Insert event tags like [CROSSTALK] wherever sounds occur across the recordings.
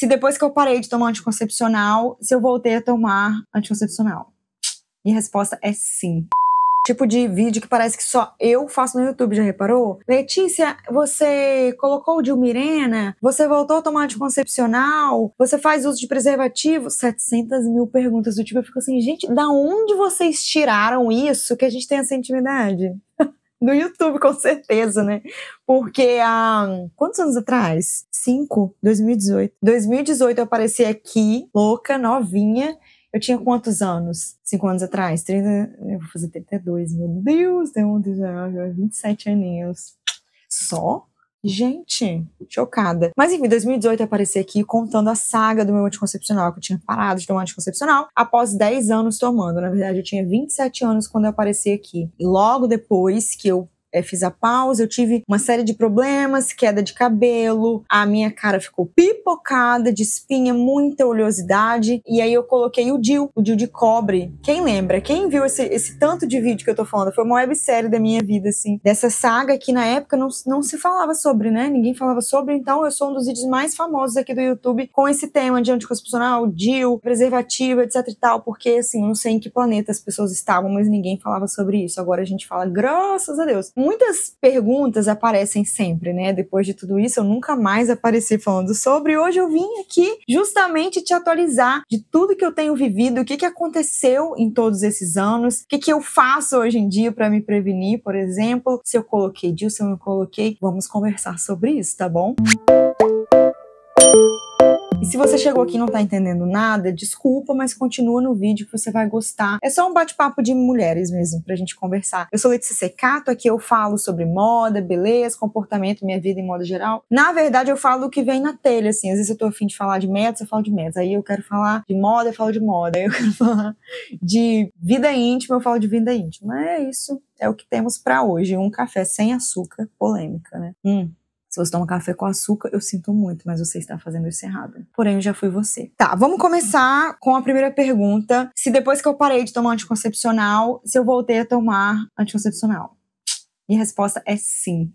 se depois que eu parei de tomar anticoncepcional, se eu voltei a tomar anticoncepcional. E a resposta é sim tipo de vídeo que parece que só eu faço no YouTube, já reparou? Letícia, você colocou o Dilmirena? Você voltou a tomar anticoncepcional? Você faz uso de preservativo? 700 mil perguntas do tipo. Eu fico assim, gente, da onde vocês tiraram isso que a gente tem essa intimidade? [LAUGHS] no YouTube, com certeza, né? Porque há quantos anos atrás? Cinco? 2018. 2018 eu apareci aqui, louca, novinha, eu tinha quantos anos? Cinco anos atrás? 30, eu vou fazer 32, meu Deus, um, 27 aninhos. Só? Gente, chocada. Mas enfim, 2018 eu apareci aqui contando a saga do meu anticoncepcional, que eu tinha parado de tomar anticoncepcional após 10 anos tomando. Na verdade, eu tinha 27 anos quando eu apareci aqui. E logo depois que eu é, fiz a pausa, eu tive uma série de problemas, queda de cabelo, a minha cara ficou pipocada de espinha, muita oleosidade, e aí eu coloquei o DIL, o DIL de cobre. Quem lembra? Quem viu esse, esse tanto de vídeo que eu tô falando? Foi uma websérie da minha vida, assim, dessa saga que na época não, não se falava sobre, né? Ninguém falava sobre, então eu sou um dos vídeos mais famosos aqui do YouTube com esse tema de anticoncepcional, DIL, preservativo, etc e tal, porque assim, não sei em que planeta as pessoas estavam, mas ninguém falava sobre isso. Agora a gente fala, graças a Deus muitas perguntas aparecem sempre, né? Depois de tudo isso, eu nunca mais apareci falando sobre. Hoje eu vim aqui justamente te atualizar de tudo que eu tenho vivido, o que, que aconteceu em todos esses anos, o que, que eu faço hoje em dia para me prevenir, por exemplo. Se eu coloquei disso, se eu não coloquei, vamos conversar sobre isso, tá bom? E se você chegou aqui e não tá entendendo nada, desculpa, mas continua no vídeo que você vai gostar. É só um bate-papo de mulheres mesmo, pra gente conversar. Eu sou Letícia Secato, aqui eu falo sobre moda, beleza, comportamento, minha vida em modo geral. Na verdade, eu falo o que vem na telha, assim. Às vezes eu tô afim de falar de metas, eu falo de metas. Aí eu quero falar de moda, eu falo de moda. Aí eu [LAUGHS] quero falar de vida íntima, eu falo de vida íntima. É isso. É o que temos para hoje. Um café sem açúcar, polêmica, né? Hum. Se você toma café com açúcar, eu sinto muito, mas você está fazendo isso errado. Porém, já fui você. Tá, vamos começar com a primeira pergunta. Se depois que eu parei de tomar anticoncepcional, se eu voltei a tomar anticoncepcional? E a resposta é sim.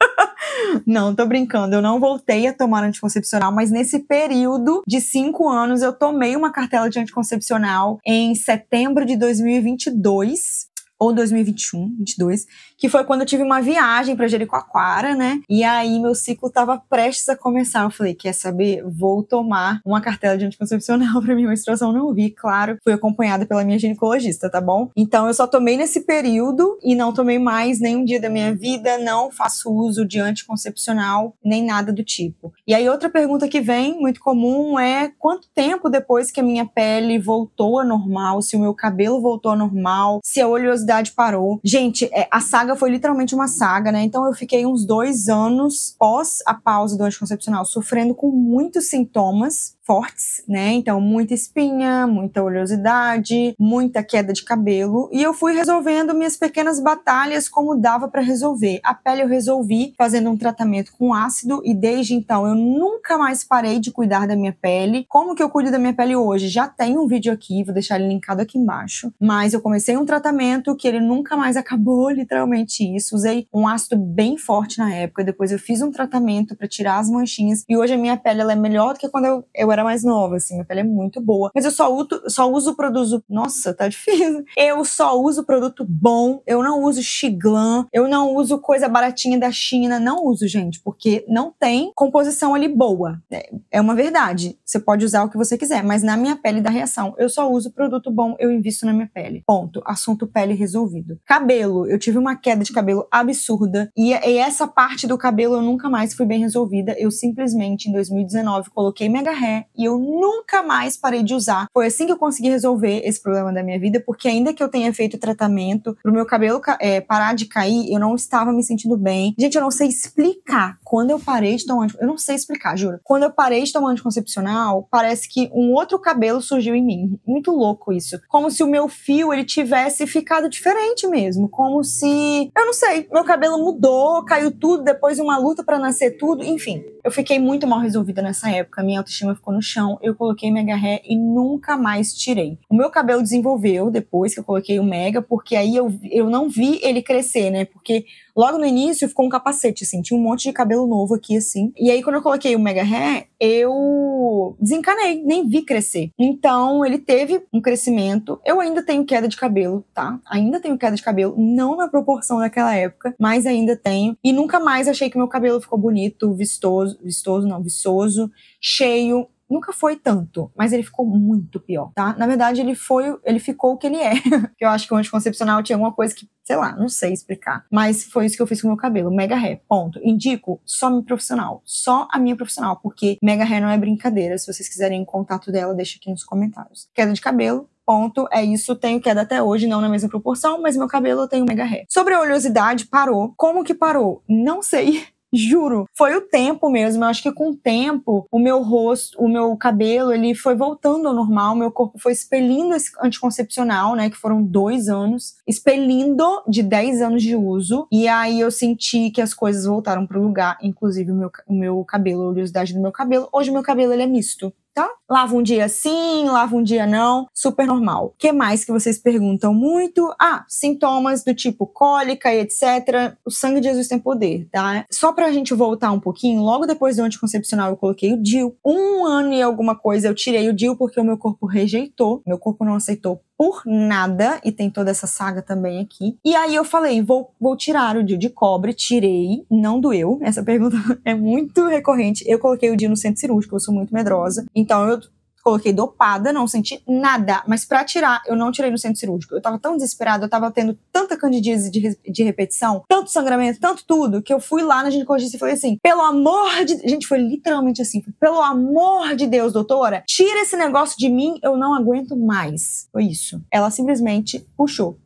[LAUGHS] não, tô brincando. Eu não voltei a tomar anticoncepcional, mas nesse período de cinco anos eu tomei uma cartela de anticoncepcional em setembro de 2022 ou 2021, 22, que foi quando eu tive uma viagem para Jericoacoara, né? E aí meu ciclo tava prestes a começar. Eu falei, quer saber? Vou tomar uma cartela de anticoncepcional [LAUGHS] para minha menstruação não vir. Claro, fui acompanhada pela minha ginecologista, tá bom? Então eu só tomei nesse período e não tomei mais nenhum dia da minha vida, não faço uso de anticoncepcional, nem nada do tipo. E aí outra pergunta que vem, muito comum, é quanto tempo depois que a minha pele voltou a normal, se o meu cabelo voltou a normal, se a oleosidade parou. Gente, é, a saga foi literalmente uma saga, né? Então eu fiquei uns dois anos pós a pausa do anticoncepcional sofrendo com muitos sintomas fortes, né? Então, muita espinha, muita oleosidade, muita queda de cabelo. E eu fui resolvendo minhas pequenas batalhas como dava para resolver. A pele eu resolvi fazendo um tratamento com ácido e desde então eu nunca mais parei de cuidar da minha pele. Como que eu cuido da minha pele hoje? Já tem um vídeo aqui, vou deixar ele linkado aqui embaixo. Mas eu comecei um tratamento que ele nunca mais acabou, [LAUGHS] literalmente isso. Usei um ácido bem forte na época. Depois eu fiz um tratamento para tirar as manchinhas e hoje a minha pele ela é melhor do que quando eu, eu era mais nova, assim, minha pele é muito boa. Mas eu só uso, só uso produto. Nossa, tá difícil. Eu só uso produto bom, eu não uso Xiglan, eu não uso coisa baratinha da China, não uso, gente, porque não tem composição ali boa. É, é uma verdade. Você pode usar o que você quiser, mas na minha pele dá reação. Eu só uso produto bom, eu invisto na minha pele. Ponto. Assunto pele resolvido. Cabelo, eu tive uma queda de cabelo absurda e, e essa parte do cabelo eu nunca mais fui bem resolvida. Eu simplesmente em 2019 coloquei mega e eu nunca mais parei de usar. Foi assim que eu consegui resolver esse problema da minha vida, porque ainda que eu tenha feito tratamento pro meu cabelo é, parar de cair, eu não estava me sentindo bem. Gente, eu não sei explicar. Quando eu parei de tomar, eu não sei explicar, juro. Quando eu parei de tomar anticoncepcional, parece que um outro cabelo surgiu em mim. Muito louco isso. Como se o meu fio ele tivesse ficado diferente mesmo, como se, eu não sei, meu cabelo mudou, caiu tudo depois de uma luta para nascer tudo, enfim. Eu fiquei muito mal resolvida nessa época, minha autoestima ficou no chão eu coloquei mega hair e nunca mais tirei. O meu cabelo desenvolveu depois que eu coloquei o mega, porque aí eu, eu não vi ele crescer, né? Porque Logo no início ficou um capacete, assim, tinha um monte de cabelo novo aqui, assim. E aí, quando eu coloquei o Mega Hair, eu desencanei, nem vi crescer. Então, ele teve um crescimento. Eu ainda tenho queda de cabelo, tá? Ainda tenho queda de cabelo, não na proporção daquela época, mas ainda tenho. E nunca mais achei que meu cabelo ficou bonito, vistoso, vistoso, não, viçoso, cheio nunca foi tanto, mas ele ficou muito pior, tá? Na verdade, ele foi, ele ficou o que ele é. [LAUGHS] eu acho que o anticoncepcional tinha alguma coisa que, sei lá, não sei explicar. Mas foi isso que eu fiz com o meu cabelo. Mega hair, ponto. Indico só minha profissional, só a minha profissional, porque mega hair não é brincadeira. Se vocês quiserem o contato dela, deixa aqui nos comentários. Queda de cabelo, ponto, é isso, tenho queda até hoje, não na mesma proporção, mas meu cabelo eu tenho mega hair. Sobre a oleosidade, parou. Como que parou? Não sei. Juro, foi o tempo mesmo. Eu acho que com o tempo, o meu rosto, o meu cabelo, ele foi voltando ao normal. Meu corpo foi expelindo esse anticoncepcional, né? Que foram dois anos, expelindo de 10 anos de uso. E aí eu senti que as coisas voltaram pro lugar, inclusive o meu, o meu cabelo, a oleosidade do meu cabelo. Hoje o meu cabelo ele é misto tá? Lava um dia sim, lava um dia não, super normal. O que mais que vocês perguntam muito? Ah, sintomas do tipo cólica e etc. O sangue de Jesus tem poder, tá? Só pra gente voltar um pouquinho, logo depois do anticoncepcional eu coloquei o DIL. Um ano e alguma coisa eu tirei o DIL porque o meu corpo rejeitou, meu corpo não aceitou por nada, e tem toda essa saga também aqui. E aí eu falei, vou, vou tirar o DIU de cobre, tirei, não doeu. Essa pergunta [LAUGHS] é muito recorrente. Eu coloquei o DIU no centro cirúrgico, eu sou muito medrosa. Então eu coloquei dopada, não senti nada. Mas para tirar, eu não tirei no centro cirúrgico. Eu tava tão desesperada, eu tava tendo tanta candidíase de, de repetição, tanto sangramento, tanto tudo, que eu fui lá na ginecologista e falei assim: pelo amor de. Gente, foi literalmente assim: pelo amor de Deus, doutora, tira esse negócio de mim, eu não aguento mais. Foi isso. Ela simplesmente puxou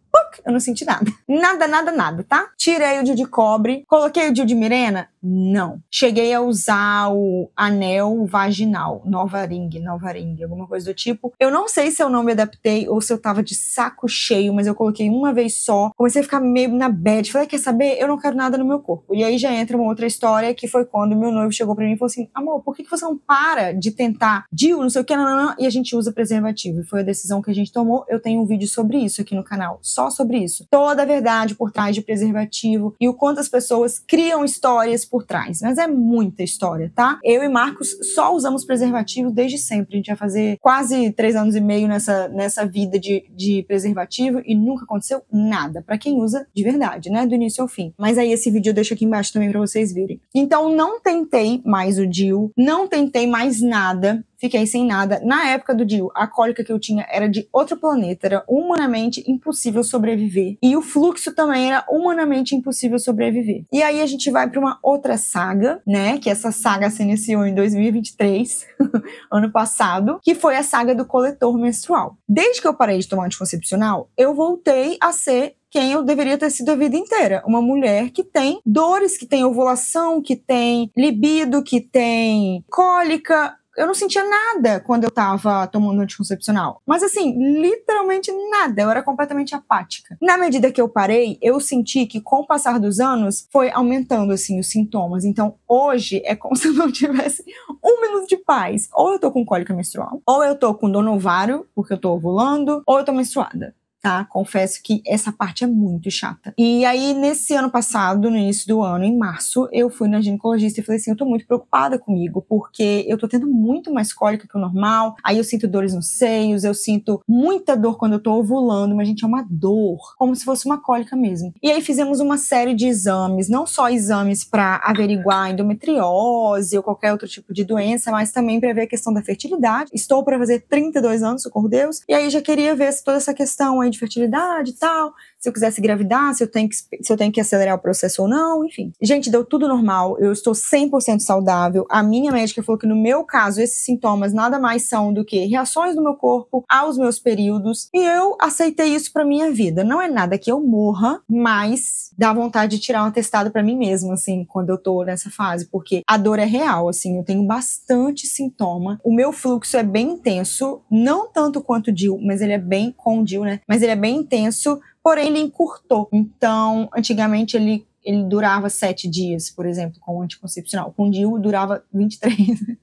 eu não senti nada. Nada, nada, nada, tá? Tirei o DIU de cobre, coloquei o DIU de Mirena? Não. Cheguei a usar o anel vaginal, Nova Ring, Nova Ring, alguma coisa do tipo. Eu não sei se eu não me adaptei ou se eu tava de saco cheio, mas eu coloquei uma vez só. Comecei a ficar meio na bad. Falei, quer saber? Eu não quero nada no meu corpo. E aí já entra uma outra história que foi quando meu noivo chegou para mim e falou assim: amor, por que, que você não para de tentar DIU, não sei o que, não, não, não, e a gente usa preservativo? E foi a decisão que a gente tomou. Eu tenho um vídeo sobre isso aqui no canal, só sobre isso. Toda a verdade por trás de preservativo e o quanto as pessoas criam histórias por trás. Mas é muita história, tá? Eu e Marcos só usamos preservativo desde sempre. A gente vai fazer quase três anos e meio nessa, nessa vida de, de preservativo e nunca aconteceu nada. para quem usa de verdade, né? Do início ao fim. Mas aí esse vídeo eu deixo aqui embaixo também para vocês verem. Então não tentei mais o DIL, não tentei mais nada fiquei sem nada. Na época do Dio, a cólica que eu tinha era de outro planeta, era humanamente impossível sobreviver. E o fluxo também era humanamente impossível sobreviver. E aí a gente vai para uma outra saga, né? Que essa saga se iniciou em 2023, [LAUGHS] ano passado, que foi a saga do coletor menstrual. Desde que eu parei de tomar anticoncepcional, eu voltei a ser quem eu deveria ter sido a vida inteira. Uma mulher que tem dores, que tem ovulação, que tem libido, que tem cólica, eu não sentia nada quando eu tava tomando anticoncepcional. Mas assim, literalmente nada. Eu era completamente apática. Na medida que eu parei, eu senti que com o passar dos anos foi aumentando assim os sintomas. Então, hoje é como [LAUGHS] se eu não tivesse um minuto de paz. Ou eu tô com cólica menstrual, ou eu tô com dor no ovário, porque eu tô ovulando, ou eu tô menstruada tá? Confesso que essa parte é muito chata. E aí, nesse ano passado, no início do ano, em março, eu fui na ginecologista e falei assim: eu tô muito preocupada comigo, porque eu tô tendo muito mais cólica que o normal. Aí eu sinto dores nos seios, eu sinto muita dor quando eu tô ovulando, mas, gente, é uma dor, como se fosse uma cólica mesmo. E aí fizemos uma série de exames, não só exames para averiguar endometriose ou qualquer outro tipo de doença, mas também para ver a questão da fertilidade. Estou para fazer 32 anos, socorro Deus, e aí já queria ver se toda essa questão aí de fertilidade e tal, se eu quisesse engravidar, se eu tenho que, se eu tenho que acelerar o processo ou não, enfim. Gente, deu tudo normal, eu estou 100% saudável. A minha médica falou que no meu caso, esses sintomas nada mais são do que reações do meu corpo aos meus períodos, e eu aceitei isso para minha vida. Não é nada que eu morra, mas dá vontade de tirar um atestado para mim mesma, assim, quando eu tô nessa fase, porque a dor é real, assim, eu tenho bastante sintoma. O meu fluxo é bem intenso, não tanto quanto o DIL, mas ele é bem com o DIL, né? Mas ele é bem intenso porém ele encurtou. Então, antigamente ele, ele durava sete dias, por exemplo, com o anticoncepcional. Com o DIU durava 23. [LAUGHS]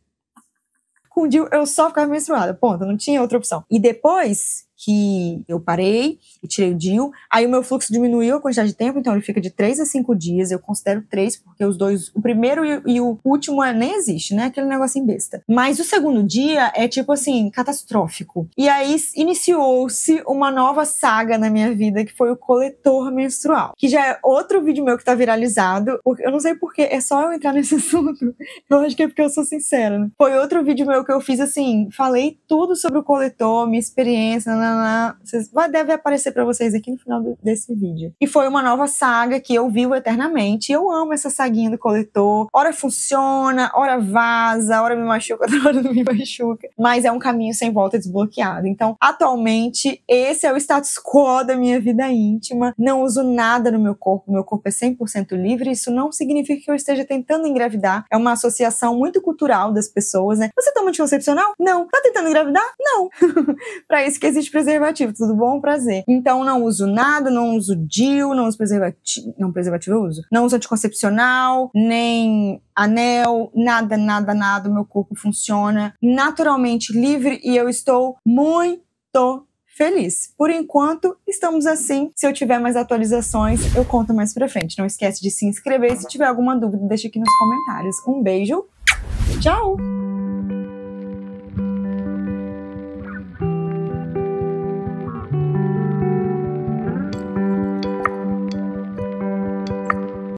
com o DIU eu só ficava menstruada, ponto, não tinha outra opção. E depois que eu parei e tirei o DIU. Aí o meu fluxo diminuiu a quantidade de tempo, então ele fica de 3 a 5 dias. Eu considero 3, porque os dois, o primeiro e, o último é, nem existe, né? Aquele negocinho besta. Mas o segundo dia é tipo assim, catastrófico. E aí iniciou-se uma nova saga na minha vida, que foi o coletor menstrual. Que já é outro vídeo meu que tá viralizado. Eu não sei porquê, é só eu entrar nesse [LAUGHS] assunto. Eu acho que é porque eu sou sincera, né? Foi outro vídeo meu que eu fiz assim, falei tudo sobre o coletor, minha experiência, nanana. Vocês, vai, deve aparecer para vocês aqui no final do, desse vídeo. E foi uma nova saga que eu vivo eternamente. Eu amo essa saguinha do coletor. Hora funciona, hora vaza, hora me machuca, [LAUGHS] hora não me machuca. Mas é um caminho sem volta desbloqueado. Então, atualmente, esse é o status quo da minha vida íntima. Não uso nada no meu corpo. Meu corpo é 100% livre. Isso não significa que eu esteja tentando engravidar. É uma associação muito cultural das pessoas, né? Você toma anticoncepcional? Não. Tá tentando engravidar? Não. [LAUGHS] para isso que existe preservativo. Tudo bom? Prazer. Então, não uso nada, não uso DIU, não uso preservativo. Não, preservativo eu uso. Não uso anticoncepcional, nem anel, nada, nada, nada. Meu corpo funciona naturalmente livre e eu estou muito feliz. Por enquanto, estamos assim. Se eu tiver mais atualizações, eu conto mais pra frente. Não esquece de se inscrever. Se tiver alguma dúvida, deixa aqui nos comentários. Um beijo. Tchau!